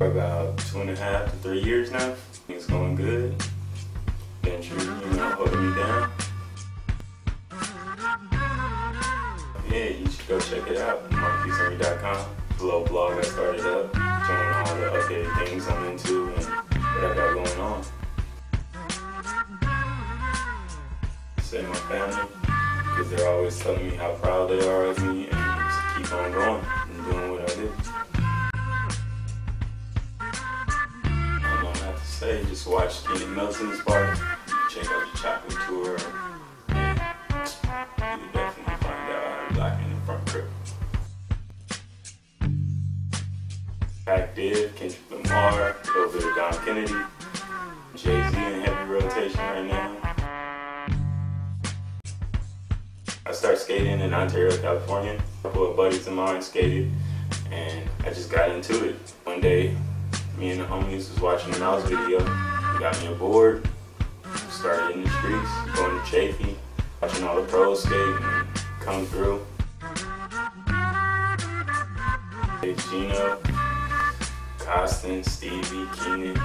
For about two and a half to three years now. It's going good. Been true, you know, holding me down. Yeah, you should go check it out. MarquiseHenry.com. The little blog I started up, showing all the updated things I'm into and what I got going on. Say my family, because they're always telling me how proud they are of me and keep on going say, just watch Keenan Milton's part, check out the chocolate tour, and you will definitely find out how to block in the front grip. Pac Div, Kendrick Lamar, a little bit of Dom Kennedy, Jay Z in heavy rotation right now. I started skating in Ontario, California. A couple of buddies of mine skated, and I just got into it. One day, me and the homies was watching a mouse video. He got me a board, started in the streets, going to Chaffey, watching all the pros skate and come through. Gino, Koston, Stevie, Keenan,